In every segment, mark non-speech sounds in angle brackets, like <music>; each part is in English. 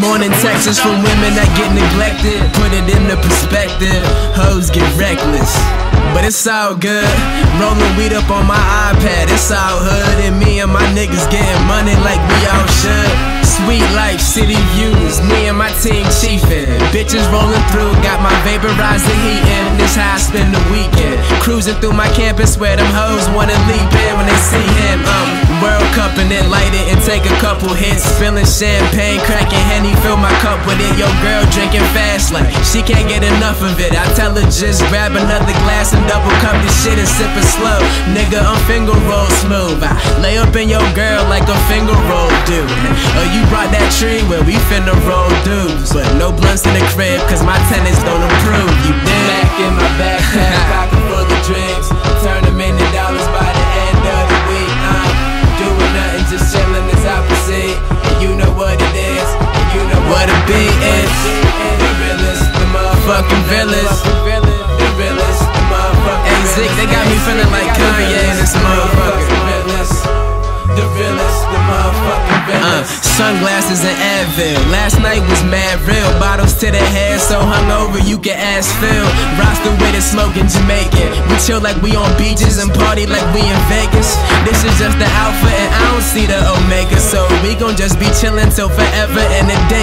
Morning texts from women that get neglected. Put it into perspective. Hoes get reckless. But it's all good. Rolling weed up on my iPad. It's all hood. And me and my niggas getting money like we all should. Sweet life, city views. Me and my team chiefin'. Bitches rolling through. Got my vaporizer heatin'. This how I spend the weekend. Cruising through my campus where them hoes wanna leap in when they see him. Um, World Cup and then light it take a couple hits. Spilling champagne, cracking Henny, fill my cup with it. Yo, girl drinking fast like she can't get enough of it. I tell her just grab another glass and double cup this shit and sip it slow. Nigga, I'm finger roll smooth. I lay up in your girl like a finger roll dude. Oh, you brought that tree where we finna roll dudes. But no blunts in the crib, cause my tenants don't approve. You dead? Back in my backpack, The Zick, they got me feeling like Kanye in this motherfucker. The realest, the motherfucking. Uh, sunglasses and Advil. Last night was mad real. Bottles to the head, so hungover you can ask Phil. Roster with it, smoking Jamaican. We chill like we on beaches and party like we in Vegas. This is just the alpha, and I don't see the omega. So we gon' just be chillin' till forever and a day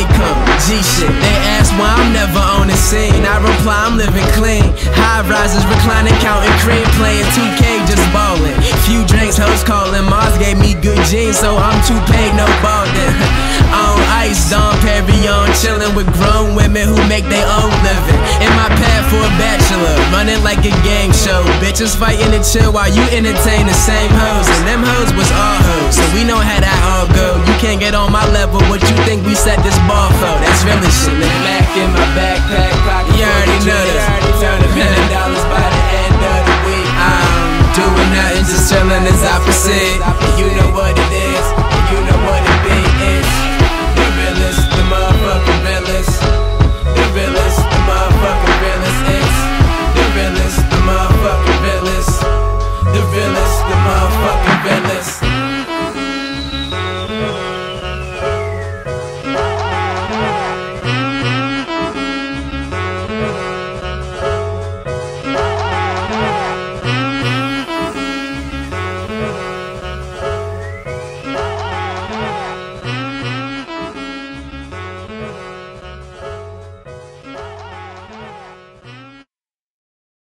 scene. I reply I'm living clean. High rises, reclining, counting cream, playing 2K, just ballin'. Few drinks, hoes calling. Mars gave me good jeans, so I'm too paid, no ballin'. <laughs> on ice, Dom Perignon, chillin' with grown women who make their own living. In my path for a bachelor, running like a game show. Bitches fighting to chill while you entertain the same hoes. And them hoes was all hoes, so we know how that all go. You can't get on my level, what you think we set this bar for? That's really shit. Mac in my backpack, chillin' as opposite. You know what it is,